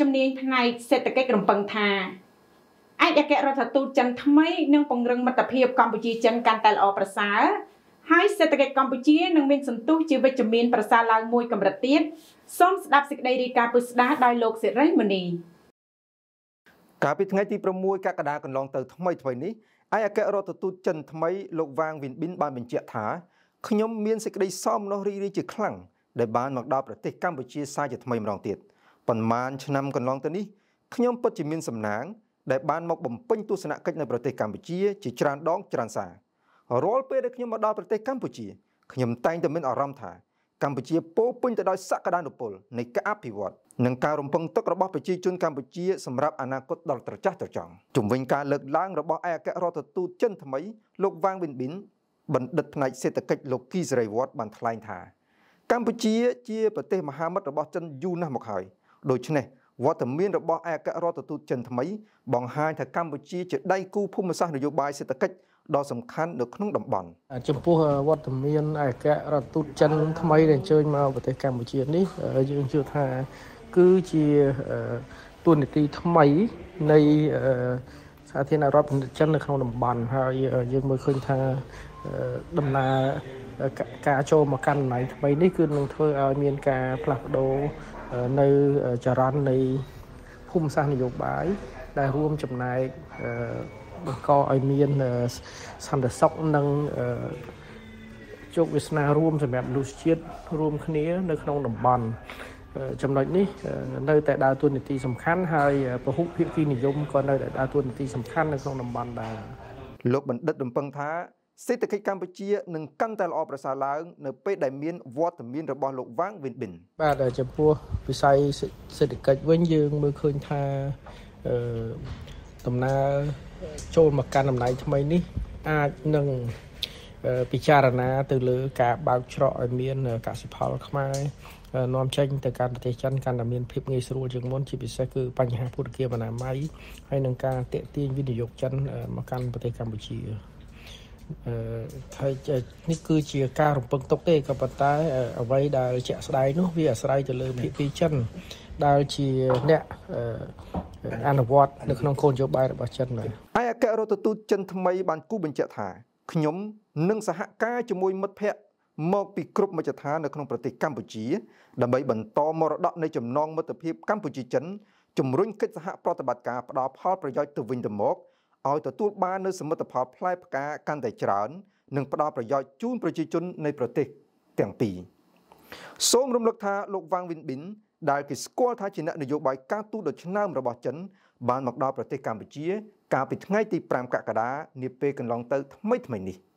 ជំនាញផ្នែកសេដ្ឋកិច្ចរំពឹងថាឯកអគ្គរដ្ឋទូតចិនថ្មីនឹងពង្រឹងមិត្តភាពកម្ពុជាចិនកាន់តែល្អប្រសើរហើយសេដ្ឋកិច្ចកម្ពុជានឹងមានសន្ទុះជាវិជ្ជមានប្រសើរឡើងមួយកម្រិតទៀតសូមស្ដាប់សេចក្តីរាយការណ៍ពិស្ដាដោយលោកសេរីមនីកាលពីថ្ងៃទី6កក្កដាកន្លងទៅថ្មីថ្មីនេះឯកអគ្គរដ្ឋទូតចិនថ្មីលោកវ៉ាងវិនប៊ិនបានបញ្ជាក់ថាខ្ញុំមានសេចក្តីសោមនស្សរីករាយជាខ្លាំងដែលបានមកដល់ប្រទេសកម្ពុជាសាជាថ្មីម្ដងទៀត ប៉ុន្មានឆ្នាំកន្លងទៅនេះខ្ញុំពិតជាមានសំណាង ដែលបានមកបំពេញទស្សនកិច្ចនៅប្រទេសកម្ពុជាជាច្រើនដងច្រើនសាររាល់ពេលដែលខ្ញុំមកដល់ប្រទេសកម្ពុជាខ្ញុំតែងតែមានអារម្មណ៍ថាកម្ពុជាពោពេញទៅដោយសក្តានុពលនៃការអភិវឌ្ឍនិងការរំពឹងទុករបស់ប្រជាជនកម្ពុជាសម្រាប់អនាគតដ៏ត្រចះត្រចង់ជំវិញការលើកឡើងរបស់ឯកអគ្គរដ្ឋទូតចិនថ្មីលោកវ៉ាងវិនប៊ិនបណ្ឌិតផ្នែកសេដ្ឋកិច្ចលោកគីសេរីវត្តបានថ្លែងថា កម្ពុជាជាប្រទេសមហាមិត្តរបស់ចិនយូរណាស់មកហើយ ដូច្នេះវត្តមានរបស់ឯកអគ្គរដ្ឋទូតចិនថ្មី បង្ហាញថាកម្ពុជាជាដៃគូភូមិសាស្ត្រនយោបាយសេដ្ឋកិច្ចដ៏សំខាន់នៅក្នុងតំបន់ចំពោះវត្តមានឯកអគ្គរដ្ឋទូតចិនថ្មីដែលអញ្ជើញមកប្រទេសកម្ពុជានេះយើងជឿថាគឺជាទួនាទីថ្មីនៃសាធារណរដ្ឋចិននៅក្នុងតំបន់ហើយយើងមើលឃើញថាដំណើរ ការចូលមកកាន់តំណែងថ្មីនេះគឺនឹងធ្វើឲ្យមានការផ្លាស់ប្ដូរនៅចរន្តនៃភូមិសាស្ត្រនយោបាយដែលរួមចំណែកបង្កឲ្យមានសន្តិសុខនិងជោគវាសនារួមសម្រាប់មនុស្សជាតិរួមគ្នានៅក្នុងតំបន់ចំណុចនេះនៅតែដើរតួនាទីសំខាន់ហើយពហុភាគីនិយមក៏នៅតែដើរតួនាទីសំខាន់នៅក្នុងតំបន់ដែរលោកបណ្ឌិតរំពឹងថា សេដ្ឋកិច្ចកម្ពុជានឹងកាន់តែល្អប្រសើរឡើង នៅពេលដែលមានវត្តមានរបស់លោកវ៉ាងវិនប៊ិនបាទចំពោះវិស័យសេដ្ឋកិច្ចវិញយើងមើលឃើញថាអឺដំណើរចូលមកកាន់តំណែងថ្មីនេះអាចនឹងពិចារណាទៅលើការបើកច្រកឲ្យមានកសិផលខ្មែរនាំចេញទៅកាន់ប្រទេសចិនកាន់តែមានភាពងាយស្រួលជាងមុនជាពិសេសគឺបញ្ហាពុរគាមអនាម័យហើយនឹងការតេទៀងវិនិយោគចិនមកកាន់ប្រទេសកម្ពុជា អឺហើយនេះគឺជាការរំពឹងទុកទេក៏ប៉ុន្តែអ្វីដែលជាក់ស្ដែងនោះវាអាស្រ័យទៅលើភាគីចិនដែលជាអ្នកអនុវត្តនៅក្នុងគោលនយោបាយរបស់ចិនដែរឯអគ្គរដ្ឋទូតចិនថ្មីបានគូបញ្ជាក់ថាខ្ញុំនឹងសហការជាមួយមិត្តភ័ក្តិមកពីគ្រប់មជ្ឈដ្ឋាននៅក្នុងប្រទេសកម្ពុជាដើម្បីបន្តមរតកនៃចំណងមិត្តភាពកម្ពុជាចិនជំរុញកិច្ចសហប្រតិបត្តិការផ្ដល់ផលប្រយោជន៍ទៅវិញទៅមក ឲ្យទទួលបាននូវសមិទ្ធផលផ្លែផ្កាកាន់តែច្រើននិងផ្ដល់ប្រយោជន៍ជូនប្រជាជននៃប្រទេសទាំងពីរសូមរំលឹកថាលោកវ៉ាងវិនប៊ិនដែលគេស្គាល់ថាជាអ្នកនយោបាយការទូតដ៏ឆ្នើមរបស់ចិន បានមកដល់ប្រទេសកម្ពុជា កាលពីថ្ងៃទី5កក្កដានាពេលកន្លងទៅថ្មីថ្មីនេះ។